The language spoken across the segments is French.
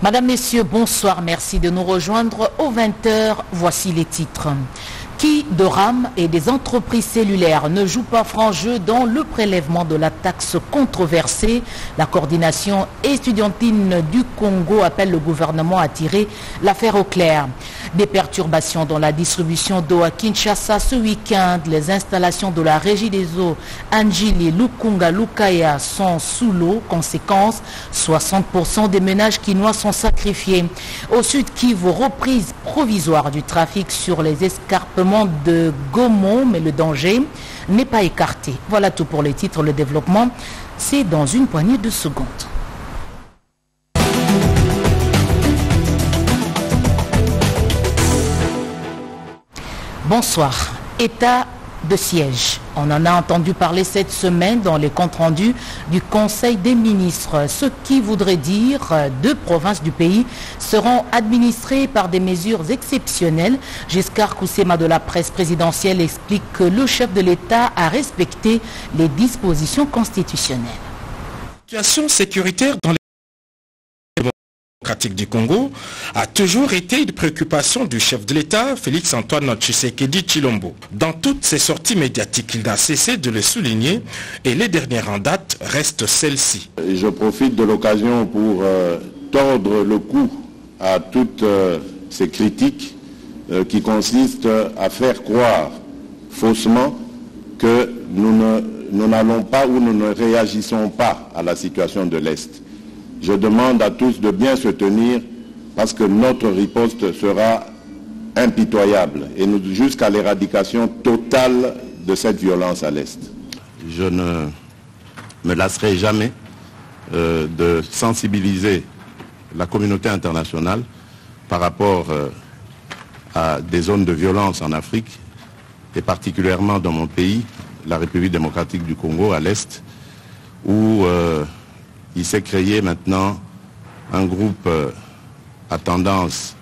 Madame, Messieurs, bonsoir. Merci de nous rejoindre aux 20h. Voici les titres qui de RAM et des entreprises cellulaires ne jouent pas franc jeu dans le prélèvement de la taxe controversée? La coordination estudiantine du Congo appelle le gouvernement à tirer l'affaire au clair. Des dans la distribution d'eau à Kinshasa ce week-end. Les installations de la régie des eaux Anjili, Lukunga, Lukaya sont sous l'eau. Conséquence, 60% des ménages quinois sont sacrifiés. Au sud Kivu, reprise provisoire du trafic sur les escarpements de Gaumont, mais le danger n'est pas écarté. Voilà tout pour les titres. Le développement, c'est dans une poignée de secondes. Bonsoir. État de siège. On en a entendu parler cette semaine dans les comptes rendus du Conseil des ministres, ce qui voudrait dire deux provinces du pays seront administrées par des mesures exceptionnelles. Giscard Koussema de la presse présidentielle explique que le chef de l'État a respecté les dispositions constitutionnelles. Situation sécuritaire dans démocratique du Congo a toujours été une préoccupation du chef de l'État, Félix Antoine Tshisekedi Chilombo. Dans toutes ses sorties médiatiques, il n'a cessé de le souligner et les dernières en date restent celles-ci. Je profite de l'occasion pour euh, tordre le cou à toutes euh, ces critiques euh, qui consistent à faire croire faussement que nous n'allons pas ou nous ne réagissons pas à la situation de l'Est je demande à tous de bien se tenir parce que notre riposte sera impitoyable et jusqu'à l'éradication totale de cette violence à l'Est. Je ne me lasserai jamais euh, de sensibiliser la communauté internationale par rapport euh, à des zones de violence en Afrique et particulièrement dans mon pays, la République démocratique du Congo à l'Est, où euh, il s'est créé maintenant un groupe euh, à tendance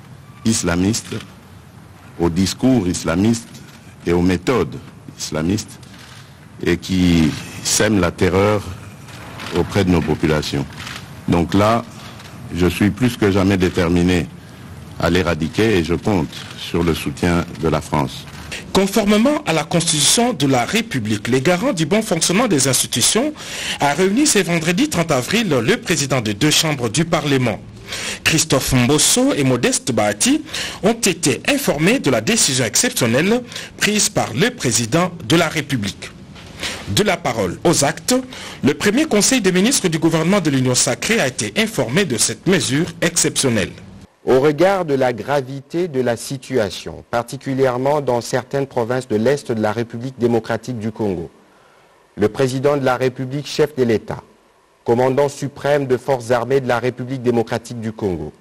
islamiste, au discours islamiste et aux méthodes islamistes, et qui sème la terreur auprès de nos populations. Donc là, je suis plus que jamais déterminé à l'éradiquer et je compte sur le soutien de la France. Conformément à la Constitution de la République, les garants du bon fonctionnement des institutions a réuni ce vendredi 30 avril le président des deux chambres du Parlement. Christophe Mbosso et Modeste Bahati ont été informés de la décision exceptionnelle prise par le président de la République. De la parole aux actes, le premier conseil des ministres du gouvernement de l'Union sacrée a été informé de cette mesure exceptionnelle. Au regard de la gravité de la situation, particulièrement dans certaines provinces de l'Est de la République démocratique du Congo, le président de la République, chef de l'État, commandant suprême de forces armées de la République démocratique du Congo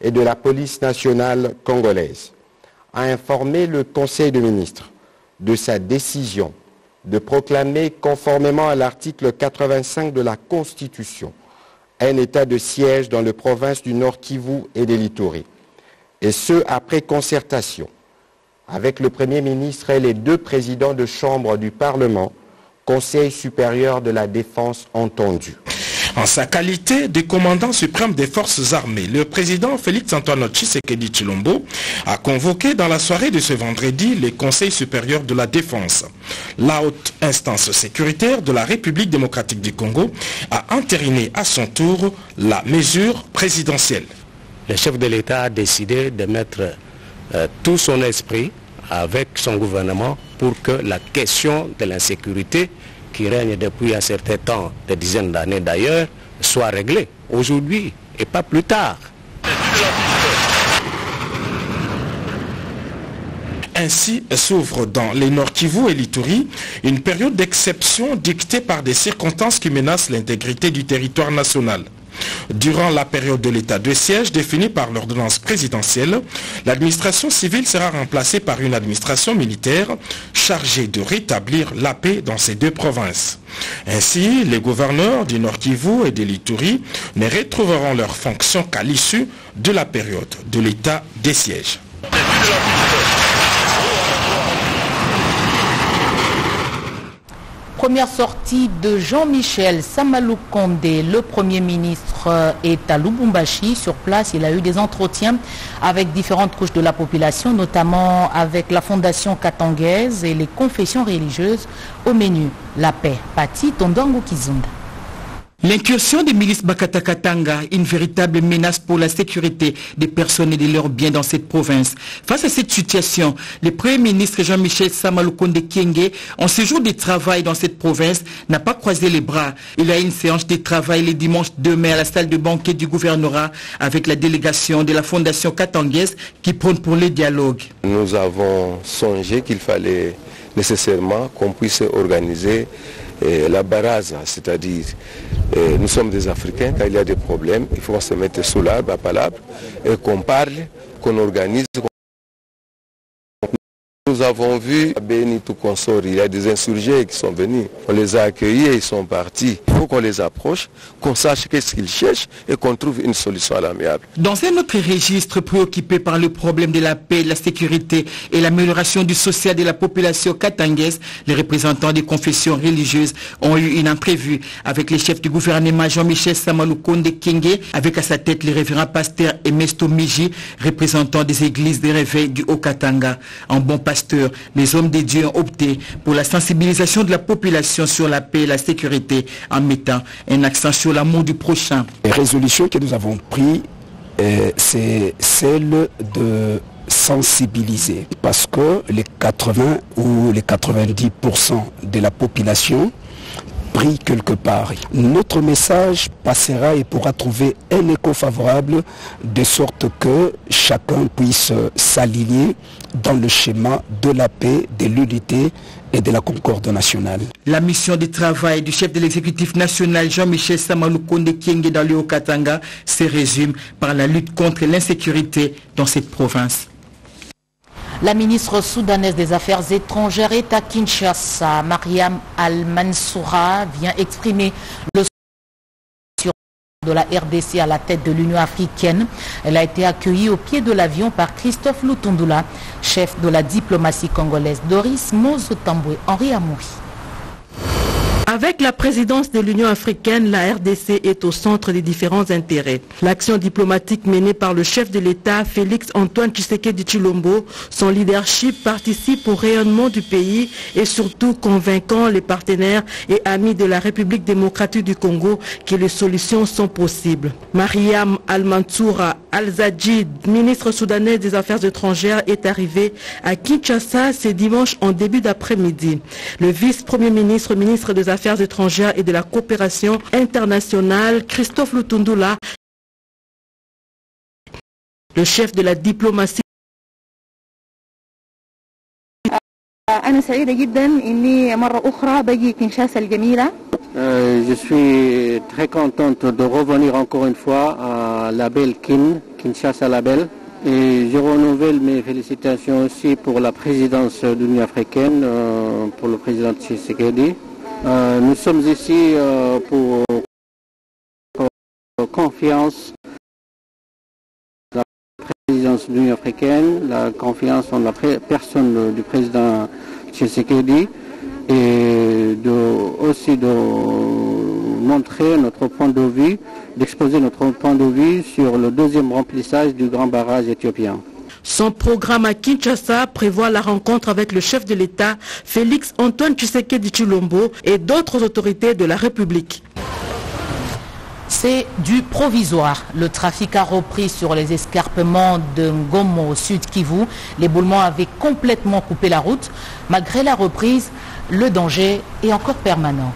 et de la police nationale congolaise, a informé le Conseil de ministres de sa décision de proclamer, conformément à l'article 85 de la Constitution, un état de siège dans les provinces du Nord Kivu et des Littoris. Et ce, après concertation avec le Premier ministre et les deux présidents de chambre du Parlement, Conseil supérieur de la défense entendu. En sa qualité de commandant suprême des forces armées, le président Félix Antoine Tshisekedi Chilombo a convoqué dans la soirée de ce vendredi le Conseil supérieur de la défense. La haute instance sécuritaire de la République démocratique du Congo a entériné à son tour la mesure présidentielle. Le chef de l'État a décidé de mettre euh, tout son esprit avec son gouvernement pour que la question de l'insécurité qui règne depuis un certain temps, des dizaines d'années d'ailleurs, soit réglé aujourd'hui et pas plus tard. Ainsi s'ouvre dans les Nord Kivu et l'Ituri une période d'exception dictée par des circonstances qui menacent l'intégrité du territoire national. Durant la période de l'état de siège définie par l'ordonnance présidentielle, l'administration civile sera remplacée par une administration militaire chargée de rétablir la paix dans ces deux provinces. Ainsi, les gouverneurs du Nord Kivu et de l'Ituri ne retrouveront leurs fonctions qu'à l'issue de la période de l'état des sièges. Première sortie de Jean-Michel Samalou Kondé, le Premier ministre est à Lubumbashi. Sur place, il a eu des entretiens avec différentes couches de la population, notamment avec la Fondation Katangaise et les confessions religieuses au menu La paix. Pati Tondongo Kizunda. L'incursion des milices Bakata Katanga, une véritable menace pour la sécurité des personnes et de leurs biens dans cette province. Face à cette situation, le Premier ministre Jean-Michel Samaloukonde Kienge, en séjour de travail dans cette province, n'a pas croisé les bras. Il a une séance de travail le dimanche 2 mai à la salle de banquet du gouvernorat avec la délégation de la Fondation Katangaise qui prône pour le dialogue. Nous avons songé qu'il fallait nécessairement qu'on puisse organiser la baraza, c'est-à-dire nous sommes des Africains, quand il y a des problèmes, il faut se mettre sous l'arbre à palabre et qu'on parle, qu'on organise. Nous avons vu à Benito Consort, il y a des insurgés qui sont venus. On les a accueillis et ils sont partis. Il faut qu'on les approche, qu'on sache qu'est-ce qu'ils cherchent et qu'on trouve une solution à l'amiable. Dans un autre registre préoccupé par le problème de la paix, de la sécurité et l'amélioration du social de la population katangaise, les représentants des confessions religieuses ont eu une imprévue avec les chefs du gouvernement Jean-Michel Samalou Konde Kenge, avec à sa tête le révérend pasteur Emesto Miji, représentant des églises des réveils du Haut-Katanga. En bon les hommes de Dieu ont opté pour la sensibilisation de la population sur la paix et la sécurité en mettant un accent sur l'amour du prochain. Les résolutions que nous avons prises, euh, c'est celle de sensibiliser parce que les 80 ou les 90% de la population pris quelque part. Notre message passera et pourra trouver un écho favorable de sorte que chacun puisse s'aligner dans le schéma de la paix, de l'unité et de la concorde nationale. La mission de travail du chef de l'exécutif national Jean-Michel Samalou Konde Kienge dans le Haut-Katanga se résume par la lutte contre l'insécurité dans cette province. La ministre soudanaise des Affaires étrangères est à Kinshasa. Mariam Al-Mansoura vient exprimer le soutien de la RDC à la tête de l'Union africaine. Elle a été accueillie au pied de l'avion par Christophe Lutundula, chef de la diplomatie congolaise. Doris Mozotambwe, Henri Amouri. Avec la présidence de l'Union africaine, la RDC est au centre des différents intérêts. L'action diplomatique menée par le chef de l'État, Félix Antoine Tshisekedi Chilombo, son leadership participe au rayonnement du pays et surtout convaincant les partenaires et amis de la République démocratique du Congo que les solutions sont possibles. Mariam Al-Mansoura Al-Zadjid, ministre soudanais des Affaires étrangères, est arrivée à Kinshasa ce dimanche en début d'après-midi. Le vice-premier ministre, ministre des Affaires étrangères et de la coopération internationale, Christophe Lutundula, le chef de la diplomatie أنا سعيدة جدا إني مرة أخرى بجي كنشاسة الجميلة je suis très contente de revenir encore une fois à la belle Kin, Kinshasa la belle. Et je renouvelle mes félicitations aussi pour la présidence de l'Union africaine, euh, pour le président Tshisekedi. Euh, nous sommes ici euh, pour confiance la présidence de l'Union africaine, la confiance en la personne du président Tshisekedi et de, aussi de montrer notre point de vue, d'exposer notre point de vue sur le deuxième remplissage du grand barrage éthiopien. Son programme à Kinshasa prévoit la rencontre avec le chef de l'État, Félix Antoine Tshisekedi Chilombo, et d'autres autorités de la République. C'est du provisoire. Le trafic a repris sur les escarpements de Ngomo au sud Kivu. L'éboulement avait complètement coupé la route. Malgré la reprise, le danger est encore permanent.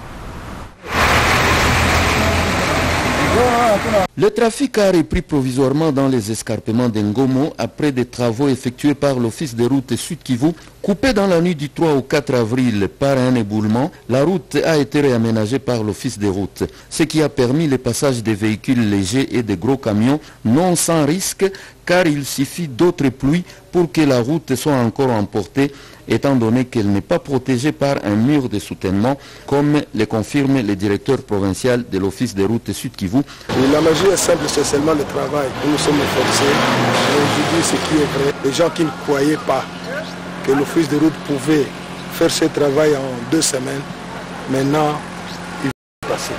Le trafic a repris provisoirement dans les escarpements d'Engomo après des travaux effectués par l'Office des routes Sud Kivu. Coupée dans la nuit du 3 au 4 avril par un éboulement, la route a été réaménagée par l'Office des routes, ce qui a permis le passage des véhicules légers et des gros camions non sans risque car il suffit d'autres pluies pour que la route soit encore emportée étant donné qu'elle n'est pas protégée par un mur de soutènement, comme le confirme le directeur provincial de l'Office des routes Sud Kivu. la magie est simple, c'est seulement le travail. Nous sommes efforcés. Aujourd'hui, ce qui est vrai, les gens qui ne croyaient pas que l'Office des routes pouvait faire ce travail en deux semaines, Maintenant, il va passer.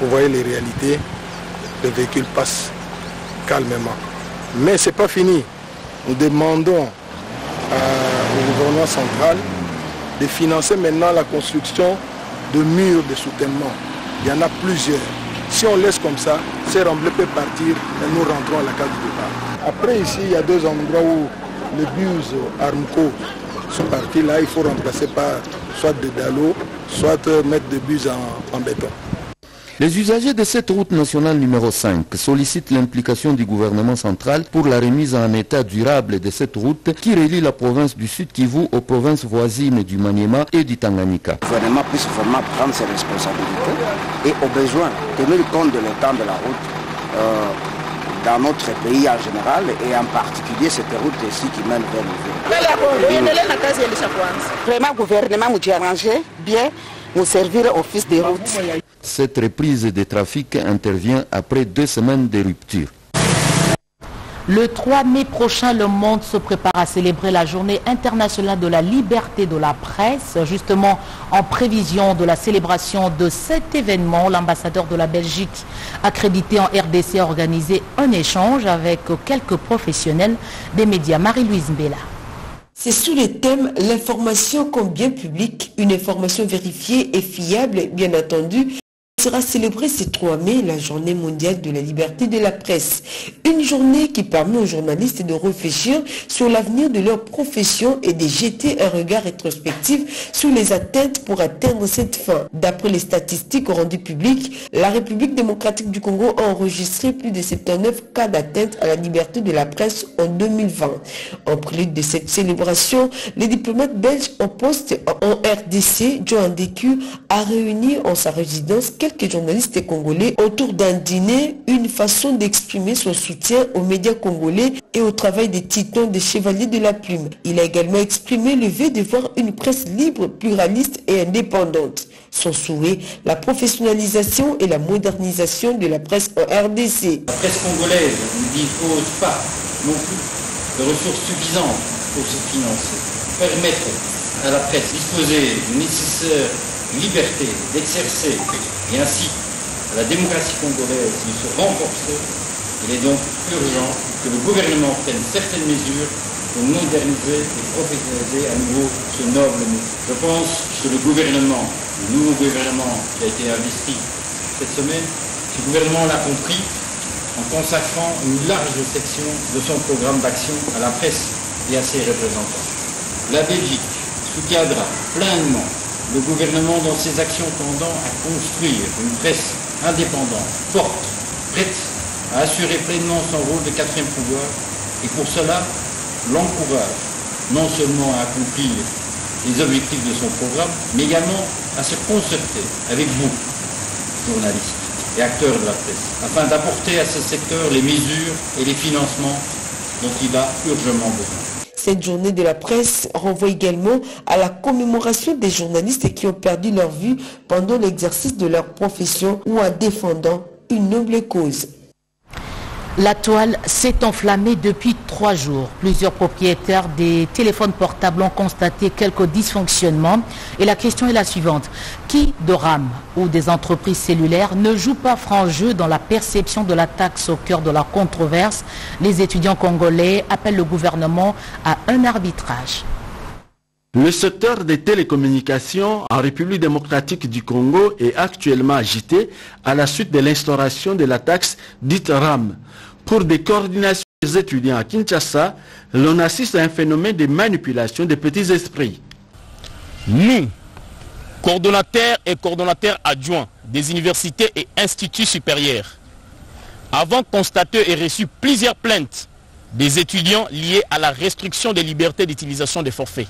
Vous voyez les réalités, les véhicules passent calmement. Mais ce n'est pas fini. Nous demandons au gouvernement central de financer maintenant la construction de murs de soutènement. Il y en a plusieurs. Si on laisse comme ça, ces remblais peuvent partir et nous rentrons à la case du départ. Après ici, il y a deux endroits où les bus Armco sont partis. Là, il faut remplacer par soit des dallots, soit mettre des bus en béton. Les usagers de cette route nationale numéro 5 sollicitent l'implication du gouvernement central pour la remise en état durable de cette route qui relie la province du Sud Kivu aux provinces voisines du Maniema et du Tanganyika. Le gouvernement puisse vraiment prendre ses responsabilités et au besoin tenir compte de l'état de la route euh, dans notre pays en général et en particulier cette route ici qui mène vers le Vraiment, gouvernement nous arrangé bien nous servir au fils des routes. Cette reprise des trafics intervient après deux semaines de rupture. Le 3 mai prochain, le monde se prépare à célébrer la journée internationale de la liberté de la presse. Justement, en prévision de la célébration de cet événement, l'ambassadeur de la Belgique accrédité en RDC a organisé un échange avec quelques professionnels des médias. Marie-Louise Mbella. C'est sous le thème L'information comme bien public, une information vérifiée et fiable, bien entendu, sera célébrée ce 3 mai, la journée mondiale de la liberté de la presse. Une journée qui permet aux journalistes de réfléchir sur l'avenir de leur profession et de jeter un regard rétrospectif sur les atteintes pour atteindre cette fin. D'après les statistiques rendues publiques, la République démocratique du Congo a enregistré plus de 79 cas d'atteinte à la liberté de la presse en 2020. En prélude de cette célébration, les diplomates belges en poste en RDC, Deku, a réuni en sa résidence quelques journalistes congolais autour d'un dîner, une façon d'exprimer son soutien aux médias congolais et au travail des titans des chevaliers de la plume. Il a également exprimé le vœu de voir une presse libre, pluraliste et indépendante. Son souhait, la professionnalisation et la modernisation de la presse en RDC. La presse congolaise ne dispose pas non plus de ressources suffisantes pour se financer. Permettre à la presse disposer d'une nécessaire liberté d'exercer et ainsi la démocratie congolaise de se renforcer, il est donc urgent que le gouvernement prenne certaines mesures pour moderniser et professionnaliser à nouveau ce noble métier. Je pense que le gouvernement, le nouveau gouvernement qui a été investi cette semaine, ce gouvernement l'a compris en consacrant une large section de son programme d'action à la presse et à ses représentants. La Belgique soutiendra pleinement le gouvernement dans ses actions tendant à construire une presse indépendante, forte, prête à assurer pleinement son rôle de quatrième pouvoir et pour cela l'encourage non seulement à accomplir les objectifs de son programme, mais également à se concerter avec vous, journalistes et acteurs de la presse, afin d'apporter à ce secteur les mesures et les financements dont il a urgemment besoin. Cette journée de la presse renvoie également à la commémoration des journalistes qui ont perdu leur vie pendant l'exercice de leur profession ou en défendant une noble cause. La toile s'est enflammée depuis trois jours. Plusieurs propriétaires des téléphones portables ont constaté quelques dysfonctionnements. Et la question est la suivante. Qui de RAM ou des entreprises cellulaires ne joue pas franc jeu dans la perception de la taxe au cœur de la controverse? Les étudiants congolais appellent le gouvernement à un arbitrage. Le secteur des télécommunications en République démocratique du Congo est actuellement agité à la suite de l'instauration de la taxe dite RAM. Pour des coordinations des étudiants à Kinshasa, l'on assiste à un phénomène de manipulation des petits esprits. Nous, coordonnateurs et coordonnateurs adjoints des universités et instituts supérieurs, avons constaté et reçu plusieurs plaintes des étudiants liées à la restriction des libertés d'utilisation des forfaits.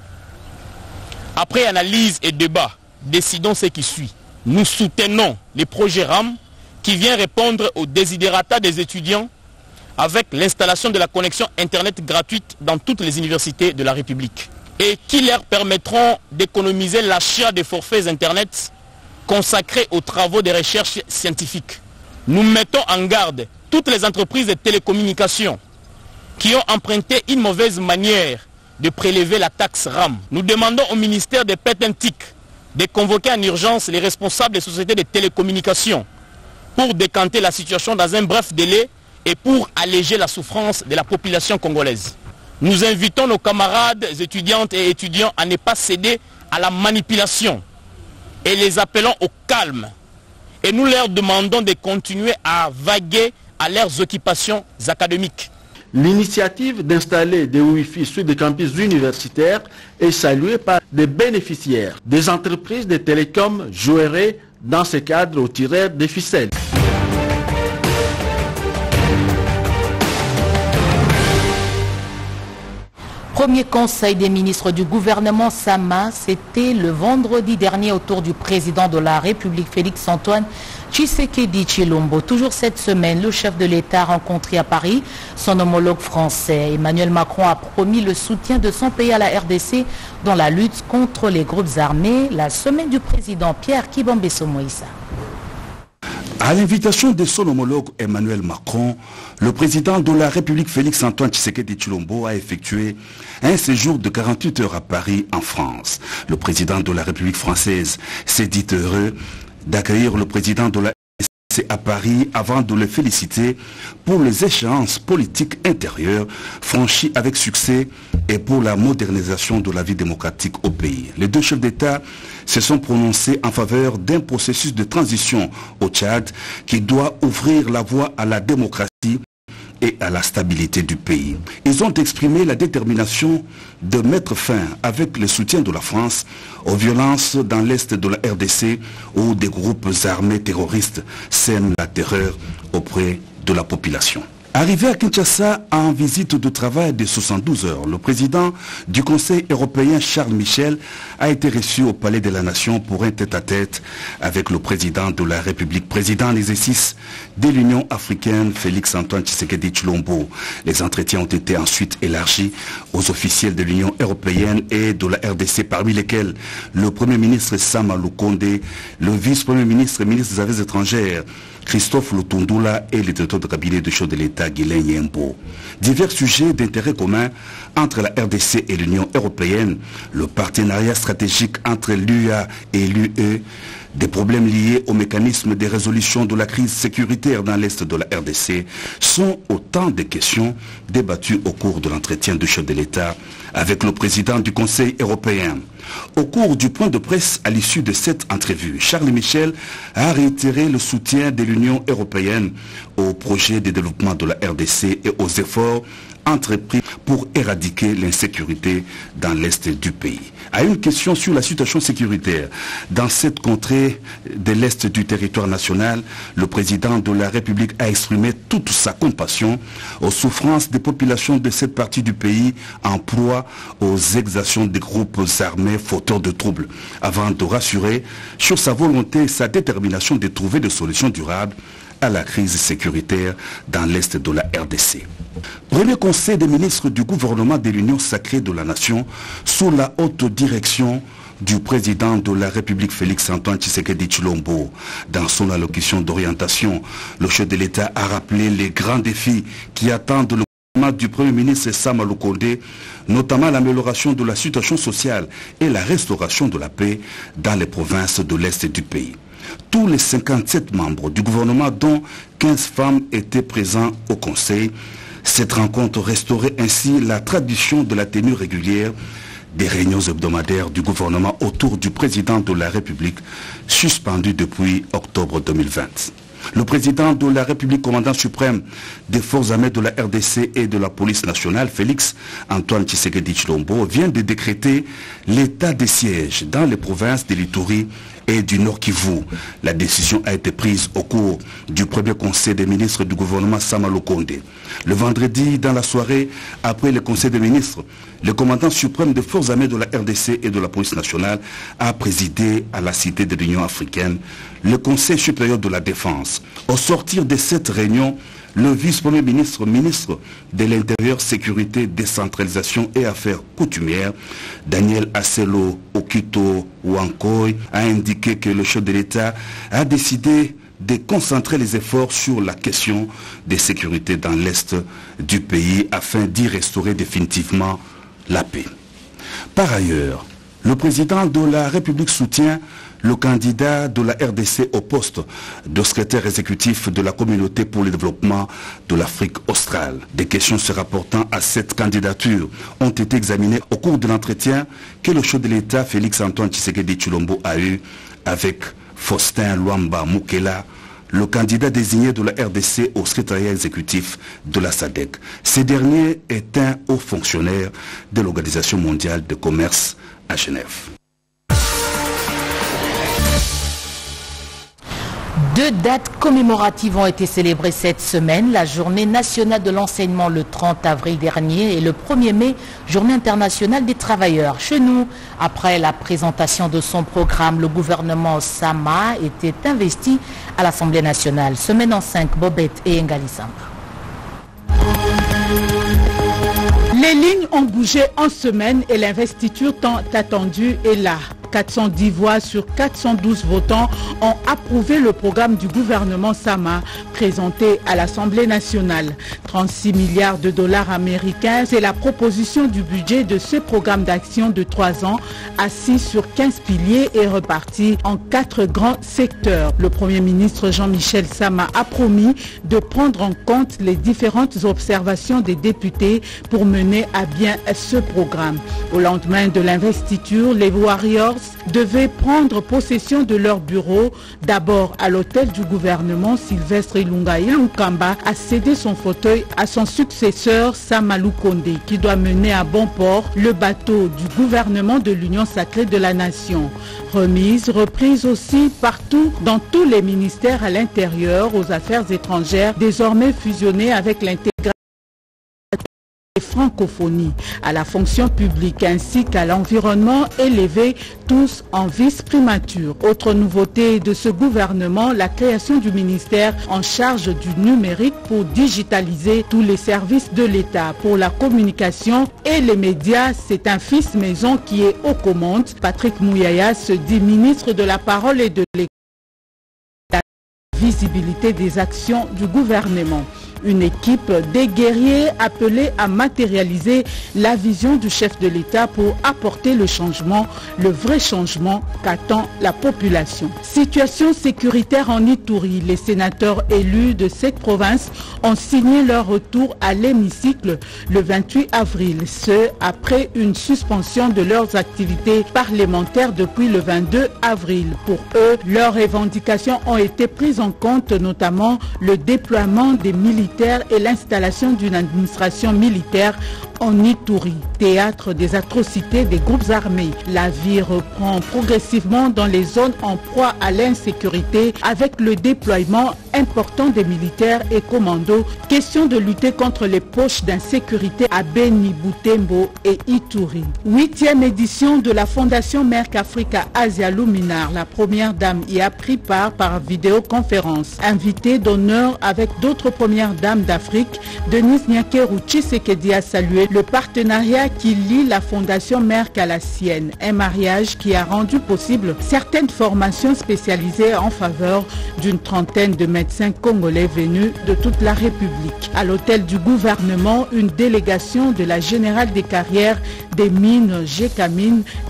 Après analyse et débat, décidons ce qui suit. Nous soutenons les projets RAM qui vient répondre aux désidératas des étudiants avec l'installation de la connexion Internet gratuite dans toutes les universités de la République et qui leur permettront d'économiser l'achat des forfaits Internet consacrés aux travaux de recherche scientifiques. Nous mettons en garde toutes les entreprises de télécommunications qui ont emprunté une mauvaise manière de prélever la taxe RAM. Nous demandons au ministère des Pétentique de convoquer en urgence les responsables des sociétés de télécommunications pour décanter la situation dans un bref délai et pour alléger la souffrance de la population congolaise. Nous invitons nos camarades étudiantes et étudiants à ne pas céder à la manipulation et les appelons au calme. Et nous leur demandons de continuer à vaguer à leurs occupations académiques. L'initiative d'installer des Wi-Fi sur des campus universitaires est saluée par des bénéficiaires. Des entreprises de télécom joueraient dans ce cadre au tireur des ficelles. Premier conseil des ministres du gouvernement Sama, c'était le vendredi dernier autour du président de la République Félix-Antoine Tshisekedi Chilombo. Toujours cette semaine, le chef de l'État a rencontré à Paris son homologue français. Emmanuel Macron a promis le soutien de son pays à la RDC dans la lutte contre les groupes armés. La semaine du président Pierre Kibambeso Moïsa. À l'invitation de son homologue Emmanuel Macron, le président de la République Félix-Antoine Tshisekedi Chilombo a effectué un séjour de 48 heures à Paris, en France. Le président de la République française s'est dit heureux d'accueillir le président de la RDC à Paris avant de le féliciter pour les échéances politiques intérieures franchies avec succès et pour la modernisation de la vie démocratique au pays. Les deux chefs d'État se sont prononcés en faveur d'un processus de transition au Tchad qui doit ouvrir la voie à la démocratie et à la stabilité du pays. Ils ont exprimé la détermination de mettre fin, avec le soutien de la France, aux violences dans l'est de la RDC où des groupes armés terroristes sèment la terreur auprès de la population. Arrivé à Kinshasa en visite de travail de 72 heures, le président du Conseil européen Charles Michel a été reçu au Palais de la Nation pour un tête-à-tête avec le président de la République, président en exercice de l'Union africaine Félix Antoine Tshisekedi Chilombo. Les entretiens ont été ensuite élargis aux officiels de l'Union européenne et de la RDC, parmi lesquels le Premier ministre Sama Lukonde, le vice-premier ministre et ministre des Affaires étrangères Christophe Lutundula et le directeur de cabinet de chef de l'État Guylain Yembo. Divers sujets d'intérêt commun entre la RDC et l'Union européenne, le partenariat stratégique entre l'UA et l'UE, des problèmes liés au mécanisme de résolution de la crise sécuritaire dans l'Est de la RDC sont autant de questions débattues au cours de l'entretien du chef de l'État avec le président du Conseil européen. Au cours du point de presse à l'issue de cette entrevue, Charles Michel a réitéré le soutien de l'Union européenne au projet de développement de la RDC et aux efforts entrepris pour éradiquer l'insécurité dans l'Est du pays. À une question sur la situation sécuritaire dans cette contrée de l'Est du territoire national, le président de la République a exprimé toute sa compassion aux souffrances des populations de cette partie du pays en proie aux exactions des groupes armés fauteurs de troubles, avant de rassurer sur sa volonté et sa détermination de trouver des solutions durables à la crise sécuritaire dans l'Est de la RDC. Premier conseil des ministres du gouvernement de l'Union sacrée de la nation sous la haute direction du président de la République Félix-Antoine Tshisekedi Chilombo. Dans son allocution d'orientation, le chef de l'État a rappelé les grands défis qui attendent le gouvernement du Premier ministre Sam Aloukonde, notamment l'amélioration de la situation sociale et la restauration de la paix dans les provinces de l'Est du pays tous les 57 membres du gouvernement, dont 15 femmes étaient présents au Conseil. Cette rencontre restaurait ainsi la tradition de la tenue régulière des réunions hebdomadaires du gouvernement autour du président de la République, suspendu depuis octobre 2020. Le président de la République, commandant suprême des forces armées de la RDC et de la police nationale, Félix Antoine Tshisekedi Chilombo, vient de décréter l'état des sièges dans les provinces de l'Itourie et du Nord Kivu. La décision a été prise au cours du premier conseil des ministres du gouvernement Samalo Konde. Le vendredi, dans la soirée, après le conseil des ministres, le commandant suprême des forces armées de la RDC et de la police nationale a présidé à la cité de l'Union africaine le conseil supérieur de la défense. Au sortir de cette réunion, le vice-premier ministre, ministre de l'Intérieur, Sécurité, Décentralisation et Affaires coutumières, Daniel Asselo Okito Wankoy, a indiqué que le chef de l'État a décidé de concentrer les efforts sur la question des sécurités dans l'Est du pays afin d'y restaurer définitivement la paix. Par ailleurs, Le président de la République soutient le candidat de la RDC au poste de secrétaire exécutif de la communauté pour le développement de l'Afrique australe. Des questions se rapportant à cette candidature ont été examinées au cours de l'entretien que le chef de l'État Félix-Antoine Tshisekedi Chulombo a eu avec Faustin Luamba Mukela, le candidat désigné de la RDC au secrétariat exécutif de la SADEC. Ce dernier est un haut fonctionnaire de l'Organisation mondiale de commerce à Genève. Deux dates commémoratives ont été célébrées cette semaine. La journée nationale de l'enseignement le 30 avril dernier et le 1er mai, journée internationale des travailleurs. Chez nous, après la présentation de son programme, le gouvernement Sama était investi à l'Assemblée nationale. Semaine en 5, Bobette et Ngalisamba. Les lignes ont bougé en semaine et l'investiture tant attendue est là. 410 voix sur 412 votants ont approuvé le programme du gouvernement Sama présenté à l'Assemblée nationale. 36 milliards de dollars américains, c'est la proposition du budget de ce programme d'action de 3 ans assis sur 15 piliers et reparti en quatre grands secteurs. Le Premier ministre Jean-Michel Sama a promis de prendre en compte les différentes observations des députés pour mener à bien ce programme. Au lendemain de l'investiture, les Warriors devaient prendre possession de leur bureau. D'abord à l'hôtel du gouvernement, Sylvestre Ilunga Ilunkamba a cédé son fauteuil à son successeur Samalou Kondé qui doit mener à bon port le bateau du gouvernement de l'Union sacrée de la nation. Remise, reprise aussi partout dans tous les ministères à l'intérieur, aux affaires étrangères, désormais fusionnés avec l'intégration francophonie, à la fonction publique ainsi qu'à l'environnement élevé, tous en vice primature. Autre nouveauté de ce gouvernement, la création du ministère en charge du numérique pour digitaliser tous les services de l'État. Pour la communication et les médias, c'est un fils maison qui est aux commandes. Patrick Mouyaya se dit ministre de la parole et de l'économie des actions du gouvernement. Une équipe des guerriers appelée à matérialiser la vision du chef de l'État pour apporter le changement, le vrai changement qu'attend la population. Situation sécuritaire en Ituri. Les sénateurs élus de cette province ont signé leur retour à l'hémicycle le 28 avril, ce après une suspension de leurs activités parlementaires depuis le 22 avril. Pour eux, leurs revendications ont été prises en compte, notamment le déploiement des militaires et l'installation d'une administration militaire en Ituri, théâtre des atrocités des groupes armés. La vie reprend progressivement dans les zones en proie à l'insécurité avec le déploiement important des militaires et commandos. Question de lutter contre les poches d'insécurité à Beni, Boutembo et Ituri. Huitième édition de la Fondation Merck Africa Asia Luminar. La première dame y a pris part par vidéoconférence. Invitée d'honneur avec d'autres premières dames d'Afrique, Denise Nyakeru Tshisekedi a salué le partenariat qui lie la Fondation Merck à la sienne, un mariage qui a rendu possible certaines formations spécialisées en faveur d'une trentaine de médecins congolais venus de toute la République. À l'hôtel du gouvernement, une délégation de la Générale des carrières des mines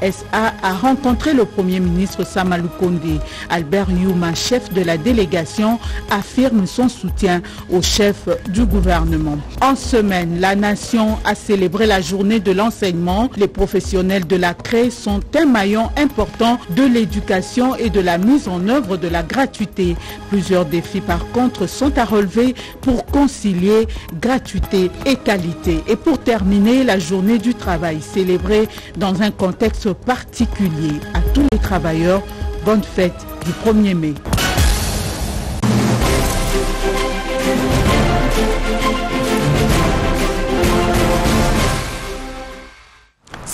SA a rencontré le Premier ministre Samalou Kondé. Albert Youma, chef de la délégation, affirme son soutien au chef du gouvernement. En semaine, la nation a célébrer la journée de l'enseignement. Les professionnels de la CRE sont un maillon important de l'éducation et de la mise en œuvre de la gratuité. Plusieurs défis par contre sont à relever pour concilier gratuité et qualité. Et pour terminer, la journée du travail dans un contexte particulier. À tous les travailleurs, bonne fête du 1er mai.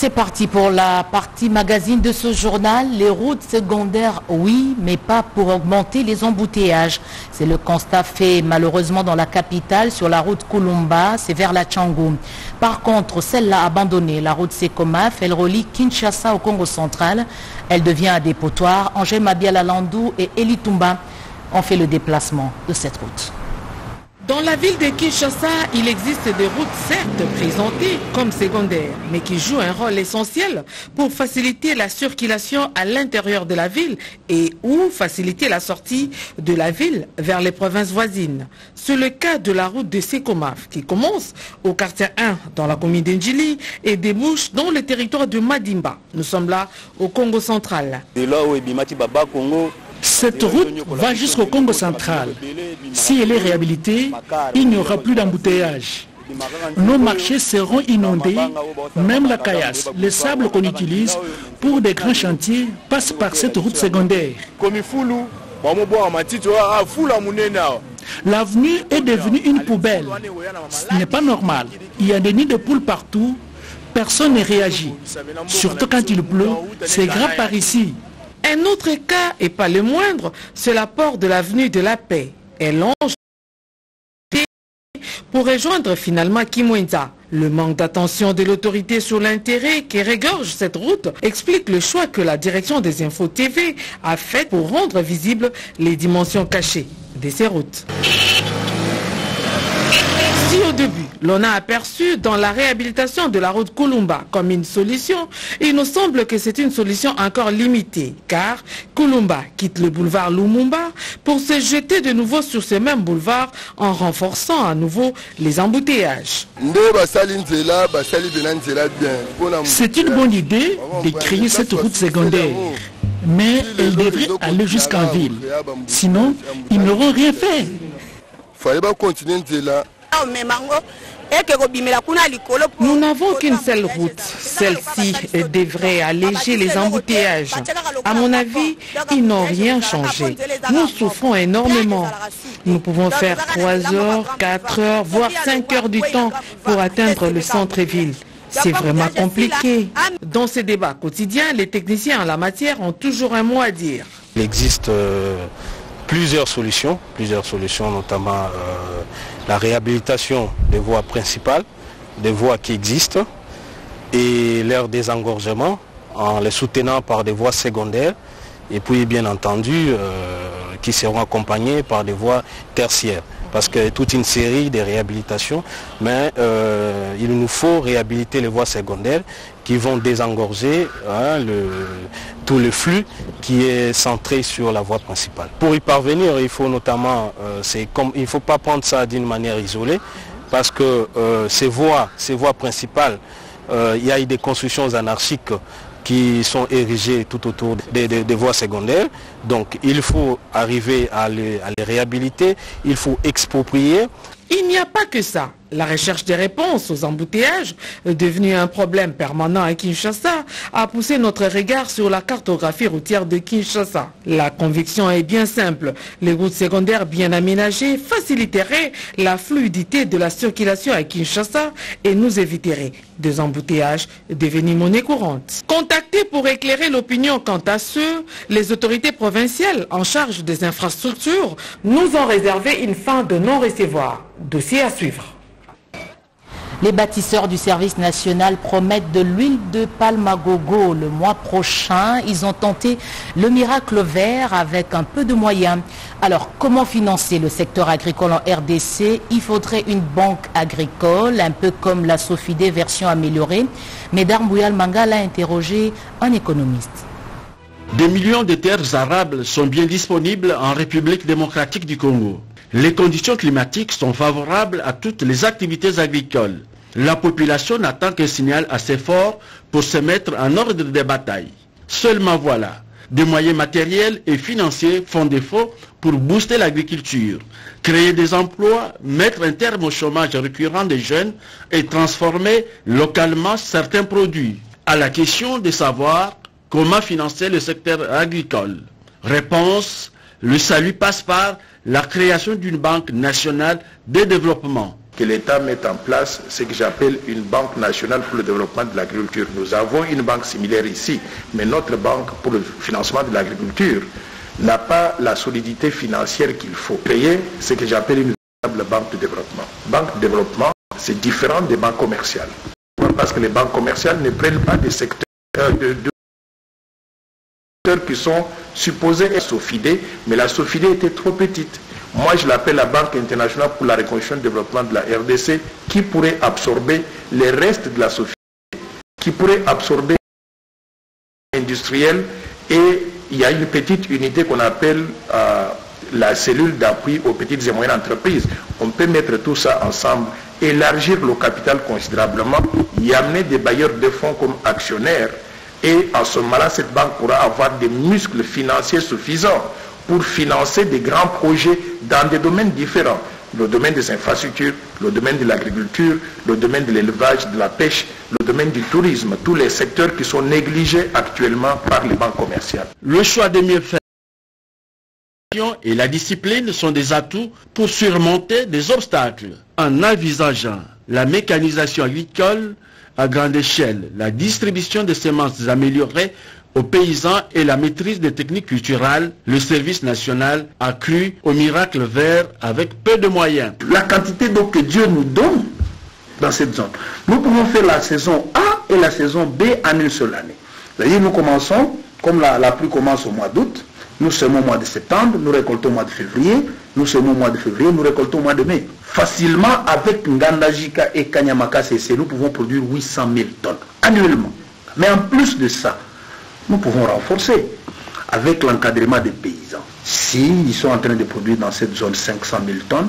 C'est parti pour la partie magazine de ce journal. Les routes secondaires, oui, mais pas pour augmenter les embouteillages. C'est le constat fait malheureusement dans la capitale sur la route Kulumba, c'est vers la Tchangou. Par contre, celle-là abandonnée, la route Sekomaf, elle relie Kinshasa au Congo central. Elle devient un dépotoir. Angèle Mabiala Landou et Elitumba ont fait le déplacement de cette route. Dans la ville de Kinshasa, il existe des routes certes présentées comme secondaires, mais qui jouent un rôle essentiel pour faciliter la circulation à l'intérieur de la ville et ou faciliter la sortie de la ville vers les provinces voisines. C'est le cas de la route de Sekomaf qui commence au quartier 1 dans la commune d'Enjili et débouche dans le territoire de Madimba. Nous sommes là au Congo central. Cette route va jusqu'au Congo central. Si elle est réhabilitée, il n'y aura plus d'embouteillage. Nos marchés seront inondés, même la caillasse, le sable qu'on utilise pour des grands chantiers passe par cette route secondaire. L'avenue est devenue une poubelle. Ce n'est pas normal. Il y a des nids de poules partout. Personne ne réagit. Surtout quand il pleut. C'est grave par ici. Un autre cas, et pas le moindre, c'est l'apport de l'avenue de la Paix. Elle longe pour rejoindre finalement Kimwenza. Le manque d'attention de l'autorité sur l'intérêt qui régorge cette route explique le choix que la direction des infos TV a fait pour rendre visibles les dimensions cachées de ces routes. Si au début, l'on a aperçu dans la réhabilitation de la route Kulumba comme une solution, il nous semble que c'est une solution encore limitée, car Kulumba quitte le boulevard Lumumba pour se jeter de nouveau sur ce même boulevard en renforçant à nouveau les embouteillages. C'est une bonne idée de créer cette route secondaire, mais elle devrait aller jusqu'en ville. Sinon, ils n'auront rien fait. Nous n'avons qu'une seule route. Celle-ci devrait alléger les embouteillages. À mon avis, ils n'ont rien changé. Nous souffrons énormément. Nous pouvons faire 3 heures, 4 heures, voire 5 heures du temps pour atteindre le centre-ville. C'est vraiment compliqué. Dans ces débats quotidiens, les techniciens en la matière ont toujours un mot à dire. Il existe euh, plusieurs solutions, plusieurs solutions, notamment euh, la réhabilitation des voies principales, des voies qui existent, et leur désengorgement en les soutenant par des voies secondaires, et puis bien entendu euh, qui seront accompagnées par des voies tertiaires. Parce que toute une série de réhabilitations, mais euh, il nous faut réhabiliter les voies secondaires qui vont désengorger hein, tout le flux qui est centré sur la voie principale. Pour y parvenir, il faut notamment, euh, comme, il ne faut pas prendre ça d'une manière isolée, parce que euh, ces voies, ces voies principales, il y a eu des constructions anarchiques qui sont érigées tout autour des, voies secondaires. Donc il faut arriver à les réhabiliter, il faut exproprier. Il n'y a pas que ça. La recherche des réponses aux embouteillages, devenu un problème permanent à Kinshasa, a poussé notre regard sur la cartographie routière de Kinshasa. La conviction est bien simple. Les routes secondaires bien aménagées faciliteraient la fluidité de la circulation à Kinshasa et nous éviteraient des embouteillages devenus monnaie courante. Contactés pour éclairer l'opinion quant à ceux, les autorités provinciales en charge des infrastructures nous ont réservé une fin de non-recevoir. Dossier à suivre. Les bâtisseurs du service national promettent de l'huile de palme à gogo le mois prochain. Ils ont tenté le miracle vert avec un peu de moyens. Alors, comment financer le secteur agricole en RDC Il faudrait une banque agricole, un peu comme la Sofide version améliorée. Mais Darmouyal Manga l'a interrogé un économiste. Des millions de terres arables sont bien disponibles en République démocratique du Congo. Les conditions climatiques sont favorables à toutes les activités agricoles. La population n'attend qu'un signal assez fort pour se mettre en ordre de bataille. Seulement voilà, des moyens matériels et financiers font défaut pour booster l'agriculture, créer des emplois, mettre un terme au chômage récurrent des jeunes et transformer localement certains produits. À la question de savoir comment financer le secteur agricole. Réponse, le salut passe par la création d'une banque nationale de développement. Que l'État mette en place ce que j'appelle une banque nationale pour le développement de l'agriculture. Nous avons une banque similaire ici, mais notre banque pour le financement de l'agriculture n'a pas la solidité financière qu'il faut. Payer ce que j'appelle une véritable banque de développement. Banque de développement, c'est différent des banques commerciales. Parce que les banques commerciales ne prennent pas des secteurs de, de qui sont supposés être Sofidé, mais la Sofidé était trop petite. Moi, je l'appelle la Banque internationale pour la reconstruction et le développement de la RDC, qui pourrait absorber les restes de la société, qui pourrait absorber industriels et il y a une petite unité qu'on appelle euh, la cellule d'appui aux petites et moyennes entreprises. On peut mettre tout ça ensemble, élargir le capital considérablement, y amener des bailleurs de fonds comme actionnaires et en ce moment-là, cette banque pourra avoir des muscles financiers suffisants pour financer des grands projets dans des domaines différents. Le domaine des infrastructures, le domaine de l'agriculture, le domaine de l'élevage, de la pêche, le domaine du tourisme, tous les secteurs qui sont négligés actuellement par les banques commerciales. Le choix des mieux faire et la discipline sont des atouts pour surmonter des obstacles en envisageant la mécanisation agricole à grande échelle, la distribution de semences améliorées aux paysans et la maîtrise des techniques culturelles, le service national accru au miracle vert avec peu de moyens. La quantité d'eau que Dieu nous donne dans cette zone, nous pouvons faire la saison A et la saison B en une seule année. C'est-à-dire nous commençons, comme la, la pluie commence au mois d'août, nous semons au mois de septembre, nous récoltons au mois de février, nous semons au mois de février, nous récoltons au mois de mai. Facilement, avec Ngandajika et Kanyamaka CC, nous pouvons produire 800 000 tonnes annuellement. Mais en plus de ça, nous pouvons renforcer avec l'encadrement des paysans. S'ils sont en train de produire dans cette zone 500 000 tonnes,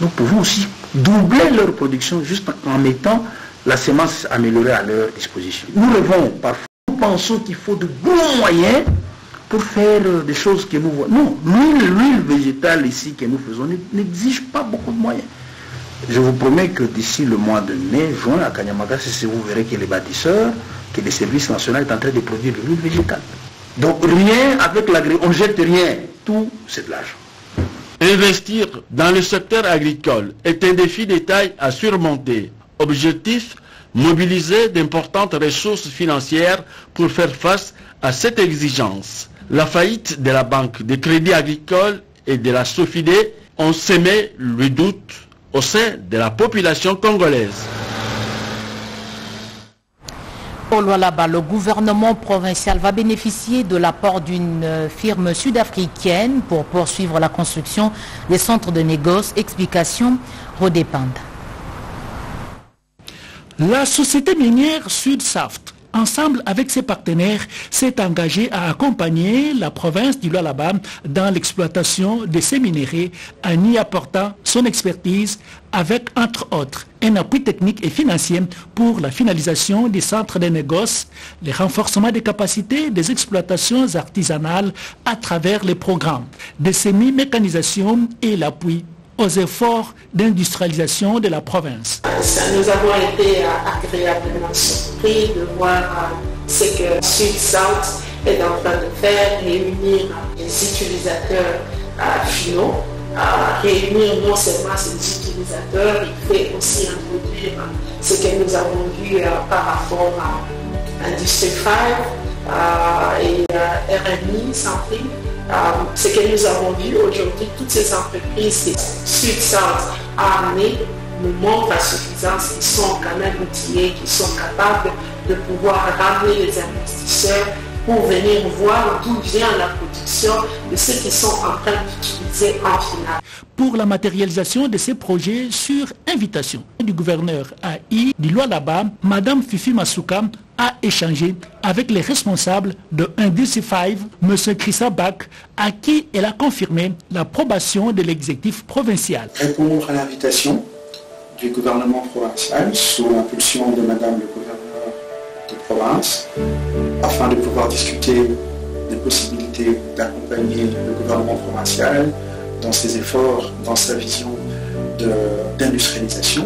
nous pouvons aussi doubler leur production juste en mettant la semence améliorée à leur disposition. Nous rêvons parfois, nous pensons qu'il faut de bons moyens pour faire des choses que nous voyons. Non, l'huile végétale ici que nous faisons n'exige pas beaucoup de moyens. Je vous promets que d'ici le mois de mai, juin, à Kanyamaka, vous verrez que les bâtisseurs, que les services nationaux est en train de produire de l'huile végétale. Donc rien avec l'agri, on jette rien, tout c'est de l'argent. Investir dans le secteur agricole est un défi de taille à surmonter. Objectif, mobiliser d'importantes ressources financières pour faire face à cette exigence. La faillite de la Banque de crédit agricole et de la SOFIDE ont semé le doute au sein de la population congolaise. Au Lualaba, le gouvernement provincial va bénéficier de l'apport d'une firme sud-africaine pour poursuivre la construction des centres de négoce. Explication redépendent. La société minière Sud-Saft ensemble avec ses partenaires, s'est engagé à accompagner la province du Lualaba dans l'exploitation de ces minéraux en y apportant son expertise avec, entre autres, un appui technique et financier pour la finalisation des centres de négoce, le renforcement des capacités des exploitations artisanales à travers les programmes de semi-mécanisation et l'appui aux efforts d'industrialisation de la province. nous avons été agréablement surpris de voir ce que Sud-South est en train de faire, réunir les utilisateurs finaux, réunir non seulement ces utilisateurs, il fait aussi introduire ce que nous avons vu par rapport à Industry 5 et RMI, Centrine, ce que nous avons vu aujourd'hui, toutes ces entreprises Sud-South a amené le manque à suffisance, qui sont quand même outillés, qui sont capables de pouvoir ramener les investisseurs pour venir voir d'où vient la production de ce qu'ils sont en train d'utiliser en finale. Pour la matérialisation de ces projets sur invitation du gouverneur AI du Lualaba, Madame Fifi Masuka a échangé avec les responsables de Industry 5, M. Chrissa Bach, à qui elle a confirmé l'approbation de l'exécutif provincial. Répondre à l'invitation du gouvernement provincial sous l'impulsion de Madame le gouverneur de province afin de pouvoir discuter des possibilités d'accompagner le gouvernement provincial dans ses efforts, dans sa vision d'industrialisation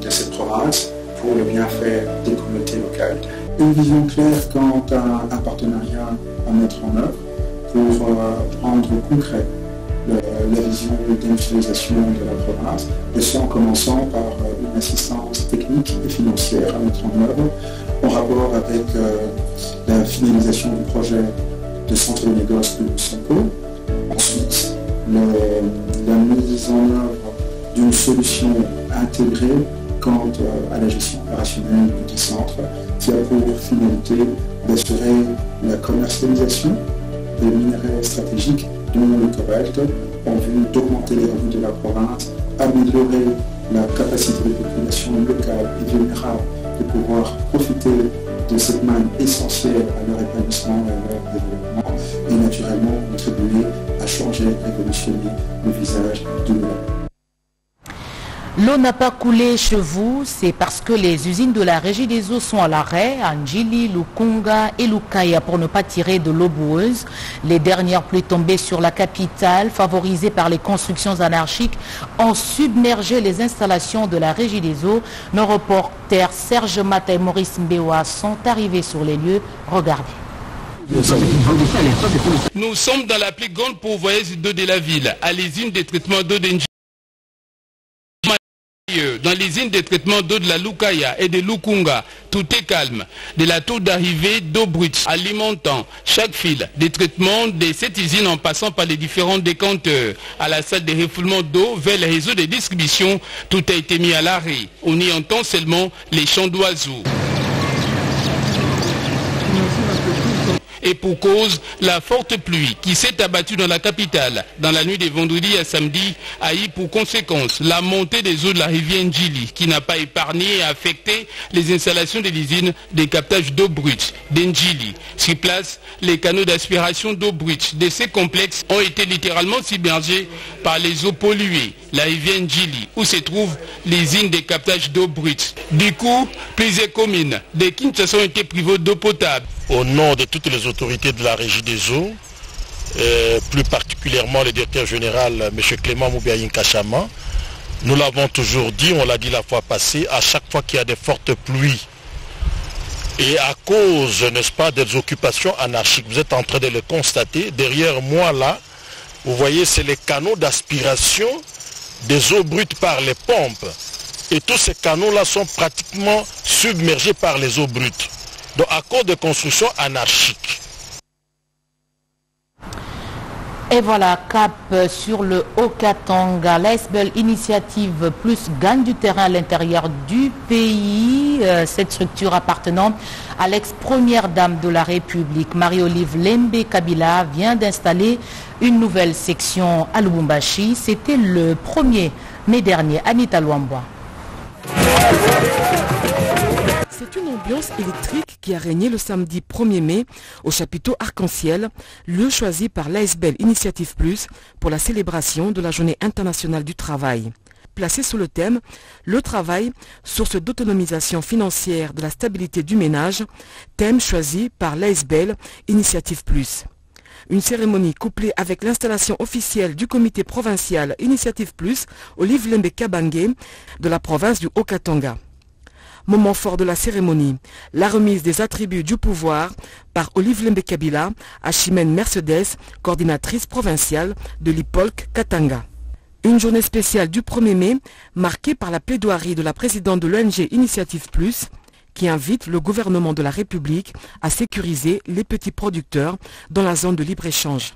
de, cette province pour le bienfait des communautés locales. Une vision claire quant à un partenariat à mettre en œuvre pour euh, rendre concret la vision d'industrialisation de la province, et ce en commençant par euh, une assistance technique et financière à mettre en œuvre en rapport avec euh, la finalisation du projet de centre de négoce de Sonko. Ensuite, la mise en œuvre d'une solution intégrée quant à la gestion opérationnelle du centre qui a pour finalité d'assurer la commercialisation des minéraux stratégiques dont le cobalt en vue d'augmenter les revenus de la province, améliorer la capacité des populations locales et vulnérables de pouvoir profiter de cette manne essentielle à leur épanouissement et à leur développement, et naturellement contribuer à changer, révolutionner le visage de l'eau. L'eau n'a pas coulé chez vous, c'est parce que les usines de la Régie des eaux sont à l'arrêt, à Njili, Lukunga et Lukaya pour ne pas tirer de l'eau boueuse. Les dernières pluies tombées sur la capitale, favorisées par les constructions anarchiques, ont submergé les installations de la Régie des eaux. Nos reporters Serge Mata et Maurice Mbewa sont arrivés sur les lieux. Regardez. Nous sommes dans la plus grande pourvoyeuse d'eau de la ville, à l'usine de traitement d'eau d'Enjili. Dans l'usine de traitement d'eau de la Lukaya et de Lukunga, tout est calme. De la tour d'arrivée d'eau brute alimentant chaque fil de traitement de cette usine en passant par les différents décanteurs à la salle de refoulement d'eau vers le réseau de distribution, tout a été mis à l'arrêt. On y entend seulement les chants d'oiseaux. Et pour cause, la forte pluie qui s'est abattue dans la capitale dans la nuit de vendredi à samedi a eu pour conséquence la montée des eaux de la rivière Njili qui n'a pas épargné et affecté les installations de l'usine de captage d'eau brute d'Njili. Sur place, les canaux d'aspiration d'eau brute de ces complexes ont été littéralement submergés par les eaux polluées, la rivière Njili où se trouve l'usine de captage d'eau brute. Du coup, plusieurs communes de Kinshasa ont été privées d'eau potable. Au nom de toutes les autorités de la régie des eaux, euh, plus particulièrement le directeur général M. Clément Moubiaïn Kachama, nous l'avons toujours dit, on l'a dit la fois passée, à chaque fois qu'il y a des fortes pluies et à cause, n'est-ce pas, des occupations anarchiques, vous êtes en train de le constater, derrière moi là, vous voyez, c'est les canaux d'aspiration des eaux brutes par les pompes. Et tous ces canaux-là sont pratiquement submergés par les eaux brutes. Donc à cause de construction anarchique. Et voilà, cap sur le Haut-Katanga. Initiative Plus gagne du terrain à l'intérieur du pays. Euh, cette structure appartenant à l'ex-première dame de la République, Marie-Olive Lembe Kabila, vient d'installer une nouvelle section à Lubumbashi. C'était le 1er mai dernier. Anita Luambois. C'est une ambiance électrique qui a régné le samedi 1er mai au chapiteau Arc-en-Ciel, lieu choisi par l'ASBEL Initiative Plus pour la célébration de la Journée internationale du travail. Placé sous le thème Le travail, source d'autonomisation financière de la stabilité du ménage, thème choisi par l'ASBEL Initiative Plus. Une cérémonie couplée avec l'installation officielle du comité provincial Initiative Plus Olive Lembe Kabange de la province du Haut-Katanga. Moment fort de la cérémonie, la remise des attributs du pouvoir par Olive Lembe Kabila à Chimène Mercedes, coordinatrice provinciale de l'IPOLC Katanga. Une journée spéciale du 1er mai, marquée par la plaidoirie de la présidente de l'ONG Initiative Plus, qui invite le gouvernement de la République à sécuriser les petits producteurs dans la zone de libre-échange.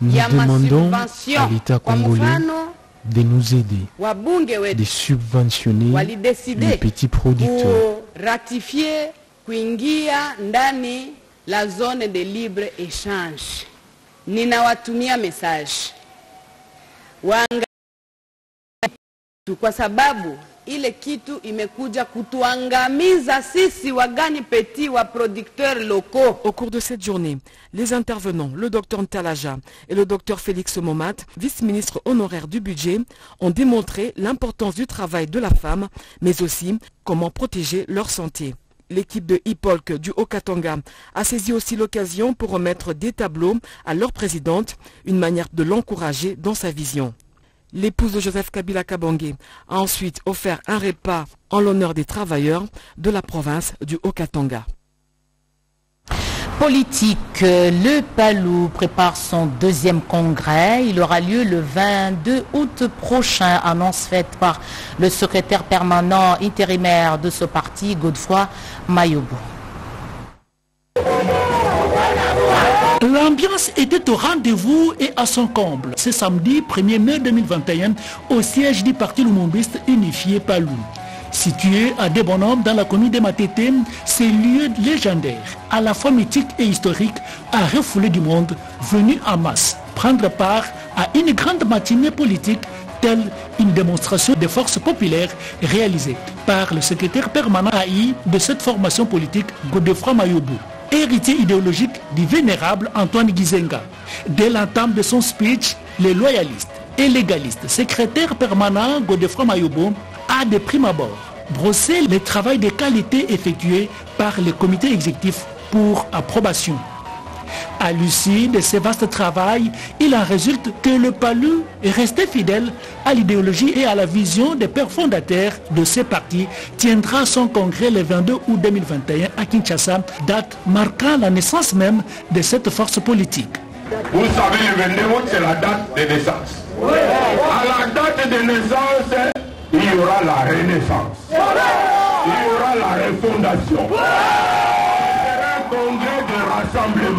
Nous demandons à l'État congolais de nous aider, de subventionner les petits producteurs. ratifier kuingia ndani la zone de libre échange. Ninawatumia message wanga Au cours de cette journée, les intervenants, le docteur Ntalaja et le docteur Félix Momat, vice-ministre honoraire du budget, ont démontré l'importance du travail de la femme, mais aussi comment protéger leur santé. L'équipe de Hipolk du Haut-Katanga a saisi aussi l'occasion pour remettre des tableaux à leur présidente, une manière de l'encourager dans sa vision. L'épouse de Joseph Kabila Kabangé a ensuite offert un repas en l'honneur des travailleurs de la province du Haut-Katanga. Politique, le Palou prépare son deuxième congrès. Il aura lieu le 22 août prochain, annonce faite par le secrétaire permanent intérimaire de ce parti, Godefroy Mayobo. L'ambiance était au rendez-vous et à son comble. Ce samedi 1er mai 2021 au siège du parti lumumbiste unifié Palou. Situé à Débonhomme dans la commune de Matete, ce lieu légendaire, à la fois mythique et historique, a refoulé du monde venu en masse prendre part à une grande matinée politique telle une démonstration de force populaire réalisée par le secrétaire permanent AI de cette formation politique, Godefroy Mayobu, héritier idéologique du vénérable Antoine Gizenga. Dès l'entame de son speech, les loyalistes et légalistes, secrétaire permanent Godefroy Mayobu a de prime abord brossé le travail de qualité effectué par le comité exécutif pour approbation. À l'issue de ce vaste travail, il en résulte que le PALU est resté fidèle à l'idéologie et à la vision des pères fondateurs de ces partis, tiendra son congrès le 22 août 2021 à Kinshasa, date marquant la naissance même de cette force politique. Vous savez, le 22 août, c'est la date de naissance. À la date de naissance, il y aura la renaissance. Il y aura la refondation.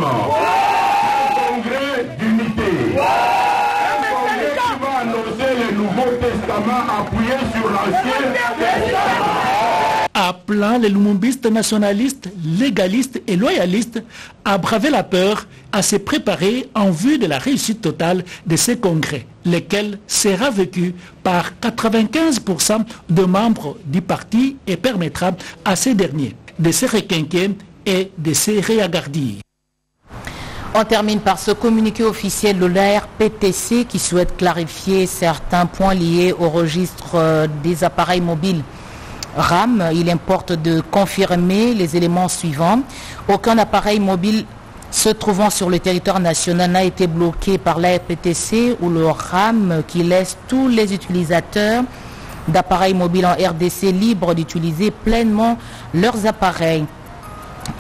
Un congrès de rassemblement. Un congrès d'unité. Un congrès qui va annoncer le Nouveau Testament appuyé sur l'Ancien Testament appelant les lumumbistes nationalistes, légalistes et loyalistes à braver la peur, à se préparer en vue de la réussite totale de ces congrès, lesquels sera vécu par 95% de membres du parti et permettra à ces derniers de se requinquer et de se réagardir. On termine par ce communiqué officiel de l'ARPTC qui souhaite clarifier certains points liés au registre des appareils mobiles. RAM, il importe de confirmer les éléments suivants. Aucun appareil mobile se trouvant sur le territoire national n'a été bloqué par l'ARPTC ou le RAM qui laisse tous les utilisateurs d'appareils mobiles en RDC libres d'utiliser pleinement leurs appareils.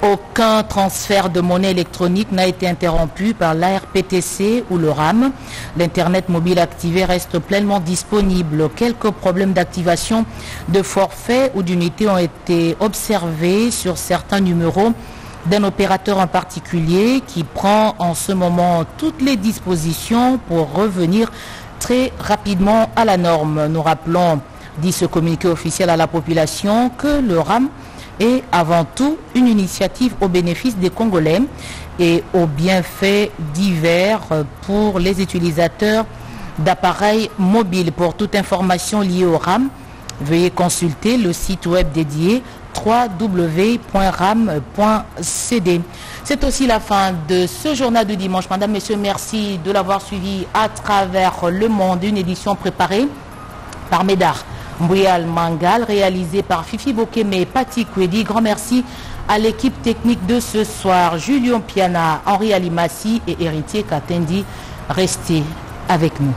Aucun transfert de monnaie électronique n'a été interrompu par l'ARPTC ou le RAM. L'Internet mobile activé reste pleinement disponible. Quelques problèmes d'activation de forfait ou d'unité ont été observés sur certains numéros d'un opérateur en particulier qui prend en ce moment toutes les dispositions pour revenir très rapidement à la norme. Nous rappelons, dit ce communiqué officiel à la population, que le RAM est avant tout une initiative au bénéfice des Congolais et aux bienfaits divers pour les utilisateurs d'appareils mobiles. Pour toute information liée au RAM, veuillez consulter le site web dédié www.ram.cd. C'est aussi la fin de ce journal de dimanche. Madame, Messieurs, merci de l'avoir suivi à travers le monde. Une édition préparée par Médard. Mbouyal Mangal, réalisé par Fifi Bokeme et Patti Kwedi. Grand merci à l'équipe technique de ce soir, Julien Piana, Henri Alimassi et Héritier Katendi. Restez avec nous.